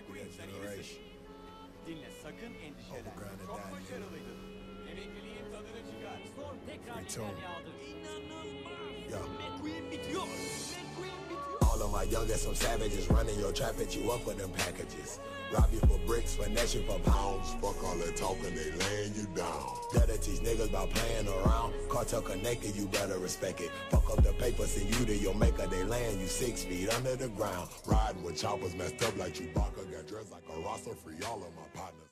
McQueen sen iyi. Dinle sakın. Çok başarılıydın. Emekliliğin tadını çıkar. Son tekrar liderliği aldı. İnanılmaz. Yeah. McQueen bitiyor. McQueen bitiyor. All of my youngest, some savages running your trap you up for them packages. Rob you for bricks, finesse you for pounds. Fuck all that talking, they laying you down. Better teach niggas about playing around. Cartel connected, you better respect it. Fuck up the papers, send you to your maker. They laying you six feet under the ground. Riding with choppers messed up like Chewbacca. Got dressed like a roster, y'all of my partners.